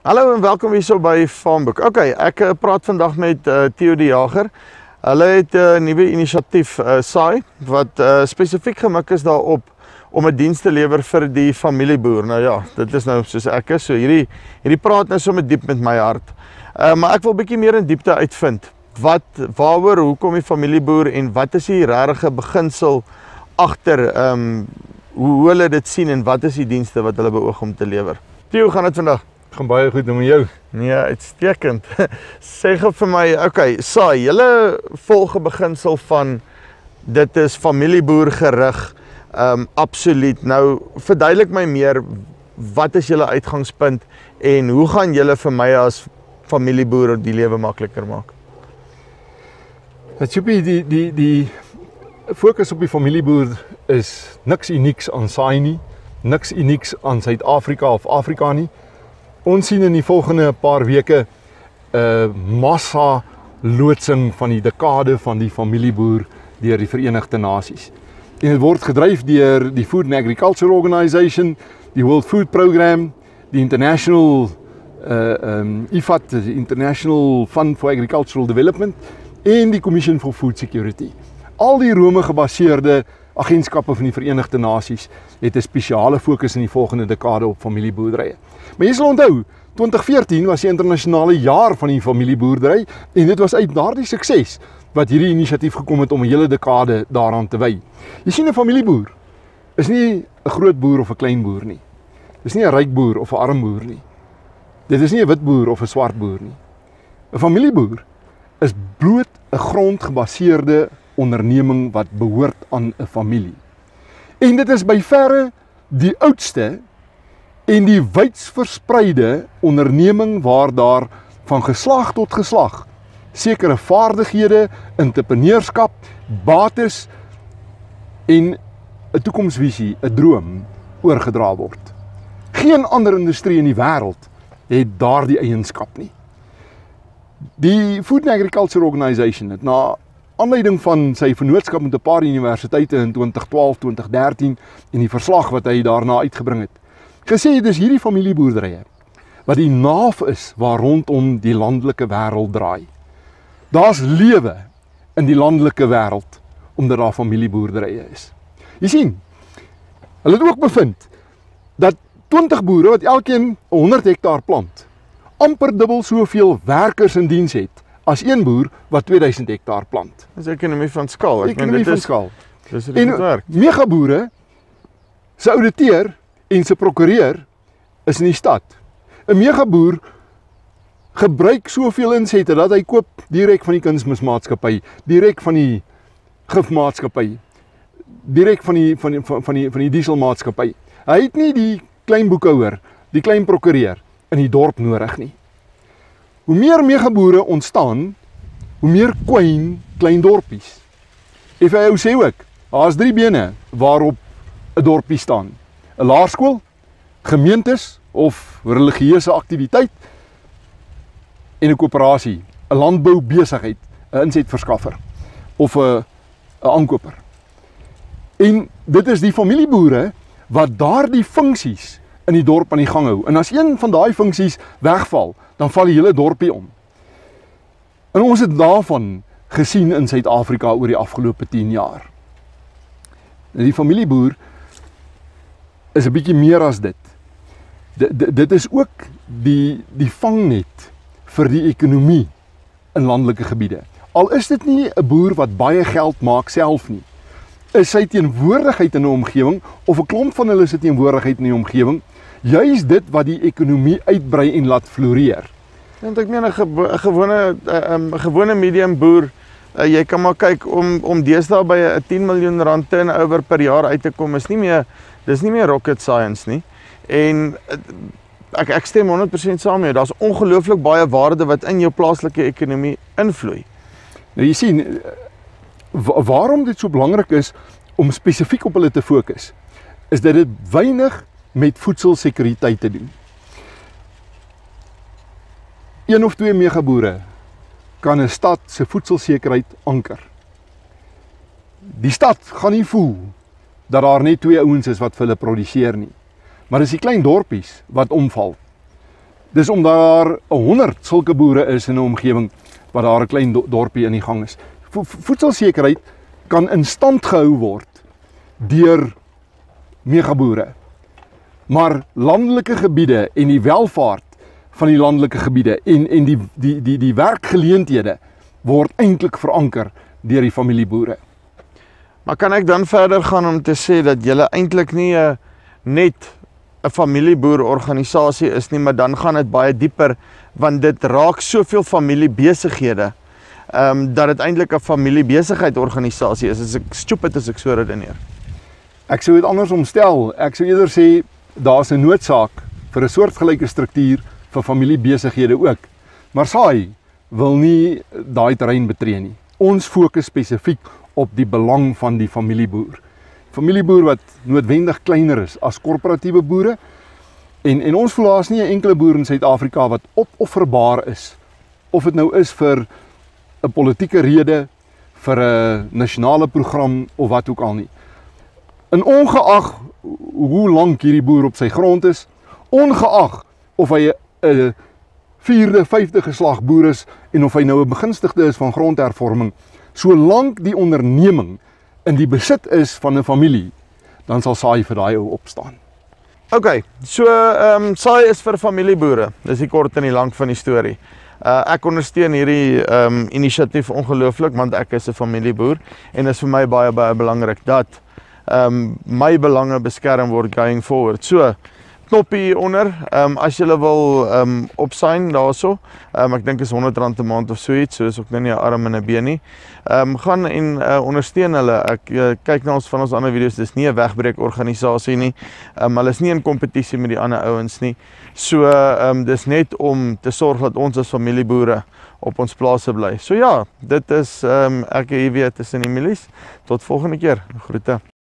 Hallo en welkom hierso by Farmbook. OK, ek uh, praat vandag met uh, Theo die Jager. Hulle het 'n uh, nuwe inisiatief uh, saai wat uh, spesifiek gemik is daarop om 'n diens te lewer vir die familieboer. Nou ja, dit is nou soos ek is. So hierdie hierdie praat nou sommer diep met my hart. Uh, maar ek wil bietjie meer in diepte uitvind. Wat waaroor hoekom die familieboer en wat is die regte beginsel agter ehm um, hoe hulle dit sien en wat is die dienste wat hulle beoog om te lewer? Theo, gaan dit vandag? Gaan baie goed met jou. Nee, uitstekend. Sê gou vir my, okay, saai, julle volge beginsel van dit is familieboer gerig. Ehm um, absoluut. Nou verduidelik my meer wat is julle uitgangspunt en hoe gaan julle vir my as familieboer die lewe makliker maak? Dit sê die die die fokus op die familieboer is niks unieks aan saai nie, niks unieks aan Suid-Afrika of Afrika nie. Ons sien in die volgende paar weke 'n uh, massa loodsing van die dekade van die familieboer deur die Verenigde Nasies. En dit word gedryf deur die Food and Agriculture Organization, die World Food Programme, die International uh um IFAD, die International Fund for Agricultural Development en die Commission for Food Security. Al die Rome gebaseerde agentskappe van die Verenigde Nasies het 'n spesiale fokus in die volgende dekade op familieboerderye. Maar jy sal onthou, 2014 was die internasionale jaar van die familieboerdery en dit was uit daardie sukses wat hierdie inisiatief gekom het om 'n hele dekade daaraan te wy. Jy sien 'n familieboer is nie 'n groot boer of 'n klein boer nie. Dis nie 'n ryk boer of 'n arm boer nie. Dit is nie 'n wit boer of 'n swart boer nie. 'n Familieboer is bloot 'n grondgebaseerde onderneming wat behoort aan 'n familie. En dit is by verre die oudste en die wyds verspreide onderneming waar daar van geslag tot geslag sekere vaardighede, entrepreneurskap, bates en 'n toekomsvisie, 'n droom oorgedra word. Geen ander industrie in die wêreld het daardie eienskap nie. Die Food and Agriculture Organization het na aanleiding van sy vennootskap met 'n paar universiteite in 2012, 2013 en die verslag wat hy daarna uitgebring het. Gesê dis hierdie familieboerderye wat die naaf is waar rondom die landelike wêreld draai. Daar's lewe in die landelike wêreld omdat daar familieboerderye is. Jy sien, hulle het ook bevind dat 20 boere wat elkeen 100 hektaar plant, amper dubbel soveel werkers in diens het as een boer wat 2000 hektaar plant. Dis ekonomie van skaal. Ek meen dit is skaal. Dis dit en, werk. Megaboere se ouditeur en se prokureur is in die stad. 'n Megaboer gebruik soveel insette dat hy koop direk van die kunsmismaatskappy, direk van die gifmaatskappy, direk van die van die van die van die dieselmaatskappy. Hy het nie die klein boekhouer, die klein prokureur in die dorp nodig nie. Hoe meer megaboere ontstaan, hoe meer kwyn klein dorpies. Ou sê ook, daar's drie bene waarop 'n dorpie staan. 'n Laerskool, gemeentes of religieuse aktiwiteit en 'n koöperasie, 'n landboubesigheid, 'n insetverskaffer of 'n 'n aankoper. En dit is die familieboere wat daardie funksies in die dorp aan die gang hou. En as een van daai funksies wegval, dan val die hele dorpie om. En ons het daarvan gesien in Suid-Afrika oor die afgelope 10 jaar. Nou die familieboer is 'n bietjie meer as dit. D dit is ook die die vangnet vir die ekonomie in landelike gebiede. Al is dit nie 'n boer wat baie geld maak self nie. Is sy teenwoordigheid in 'n omgewing of 'n klomp van hulle se teenwoordigheid in die omgewing juis dit wat die ekonomie uitbrei en laat floreer. Want ek meen 'n gewone 'n gewone medium boer, uh, jy kan maar kyk om om deesdae by 'n 10 miljoen rand turnover per jaar uit te kom is nie meer dis nie meer rocket science nie. En uh, ek ek stem 100% saam met jou. Daar's ongelooflik baie waarde wat in jou plaaslike ekonomie invloei. Nou jy sien waarom dit so belangrik is om spesifiek op hulle te fokus is dat dit weinig met voedselsekuriteit te doen. Een of twee megaboere kan 'n stad se voedselsekerheid anker. Die stad gaan nie voel dat daar net twee ouens is wat vir hulle produseer nie. Maar dis die klein dorpies wat omval. Dis om daar 100 sulke boere is in 'n omgewing wat daar 'n klein dorpie in die gang is. Vo voedselsekerheid kan in stand gehou word deur megaboere. Maar landelike gebiede en die welvaart van die landelike gebiede en en die die die die werkgeleenthede word eintlik veranker deur die familieboere. Maar kan ek dan verder gaan om te sê dat julle eintlik nie 'n uh, net 'n familieboer organisasie is nie, maar dan gaan dit baie dieper want dit raak soveel familiebesighede. Ehm um, dat dit eintlik 'n familiebesigheid organisasie is. As ek stupid as ek so redeneer. Ek sou dit andersom stel. Ek sou eerder sê daar's 'n noodsaak vir 'n soortgelyke struktuur vir familiebesighede ook. Maar saai wil nie daai terrein betree nie. Ons fokus spesifiek op die belang van die familieboer familieboer wat noodwendig kleiner is as korporatiewe boere. En en ons voel daar's nie 'n enkele boer in Suid-Afrika wat opofferbaar is of dit nou is vir 'n politieke rede, vir 'n nasionale program of wat ook al nie. In ongeag hoe lank hierdie boer op sy grond is, ongeag of hy 'n 4de, 5de geslag boer is en of hy nou 'n begunstigde is van grondhervorming, solank die onderneming in die besit is van 'n familie, dan sal saai vir daai ou opstaan. OK, so ehm um, saai is vir familieboere. Dis die kort en die lank van die storie. Uh ek ondersteun hierdie ehm um, inisiatief ongelooflik want ek is 'n familieboer en dit is vir my baie baie belangrik dat ehm um, my belange beskerm word going forward. So knoppie hier onder. Ehm um, as jy wil ehm um, opsign daarso. Ehm um, ek dink is R100 'n maand of so iets, so is ook nou nie 'n arm en 'n been nie. Ehm um, gaan en uh, ondersteun hulle. Ek uh, kyk na ons van ons ander video's. Dis nie 'n wegbreek organisasie nie. Ehm um, hulle is nie in kompetisie met die ander ouens nie. So ehm um, dis net om te sorg dat ons as familieboere op ons plase bly. So ja, dit is ehm um, ek hier weer tussen die milies. Tot volgende keer. Groete.